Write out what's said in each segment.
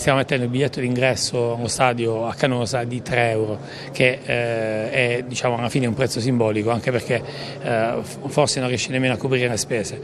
Stiamo mettendo il biglietto d'ingresso allo stadio a Canosa di 3 euro, che eh, è diciamo, alla fine un prezzo simbolico, anche perché eh, forse non riesce nemmeno a coprire le spese.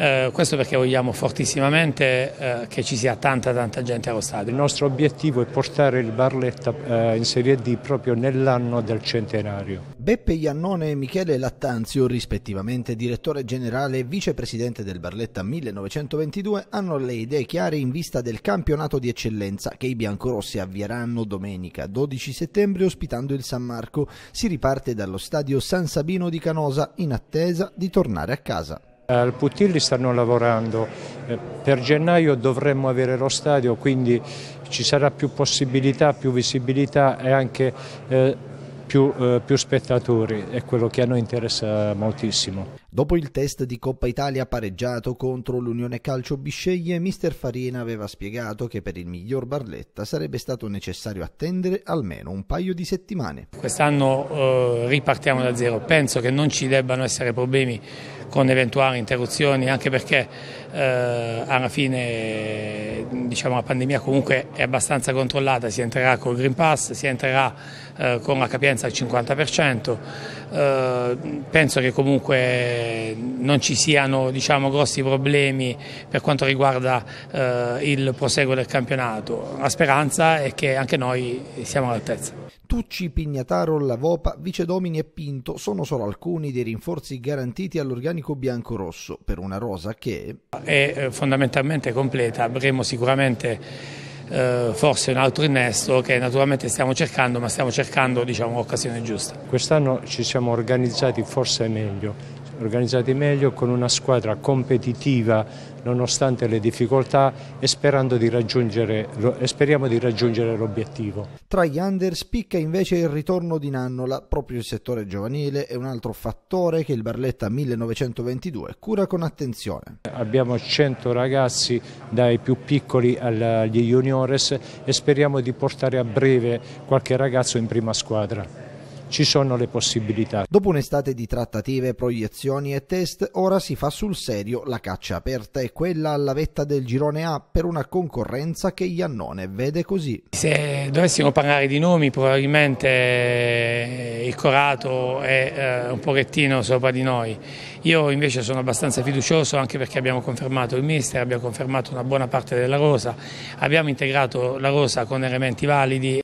Eh, questo perché vogliamo fortissimamente eh, che ci sia tanta tanta gente allo stadio. Il nostro obiettivo è portare il Barletta eh, in Serie D proprio nell'anno del centenario. Beppe Iannone e Michele Lattanzio, rispettivamente direttore generale e vicepresidente del Barletta 1922, hanno le idee chiare in vista del campionato di eccellenza che i biancorossi avvieranno domenica 12 settembre ospitando il San Marco. Si riparte dallo stadio San Sabino di Canosa in attesa di tornare a casa. Al Puttilli stanno lavorando, eh, per gennaio dovremmo avere lo stadio, quindi ci sarà più possibilità, più visibilità e anche eh, più, eh, più spettatori, è quello che a noi interessa moltissimo. Dopo il test di Coppa Italia pareggiato contro l'Unione Calcio Bisceglie, mister Farina aveva spiegato che per il miglior Barletta sarebbe stato necessario attendere almeno un paio di settimane. Quest'anno eh, ripartiamo da zero, penso che non ci debbano essere problemi con eventuali interruzioni, anche perché eh, alla fine diciamo, la pandemia comunque è abbastanza controllata, si entrerà col Green Pass, si entrerà eh, con la capienza al 50%, eh, penso che comunque non ci siano diciamo, grossi problemi per quanto riguarda eh, il proseguo del campionato, la speranza è che anche noi siamo all'altezza. Tucci, Pignataro, Lavopa, Vicedomini e Pinto sono solo alcuni dei rinforzi garantiti all'organico bianco-rosso per una rosa che è eh, fondamentalmente completa, avremo sicuramente eh, forse un altro innesto che naturalmente stiamo cercando, ma stiamo cercando diciamo, l'occasione giusta. Quest'anno ci siamo organizzati forse meglio, organizzati meglio con una squadra competitiva nonostante le difficoltà e, di e speriamo di raggiungere l'obiettivo. Tra gli under spicca invece il ritorno di Nannola, proprio il settore giovanile è un altro fattore che il Barletta 1922 cura con attenzione. Abbiamo 100 ragazzi dai più piccoli agli juniores e speriamo di portare a breve qualche ragazzo in prima squadra ci sono le possibilità. Dopo un'estate di trattative, proiezioni e test, ora si fa sul serio. La caccia aperta è quella alla vetta del girone A per una concorrenza che Iannone vede così. Se dovessimo parlare di nomi, probabilmente eh, il Corato è eh, un pochettino sopra di noi. Io invece sono abbastanza fiducioso anche perché abbiamo confermato il mister, abbiamo confermato una buona parte della rosa, abbiamo integrato la rosa con elementi validi.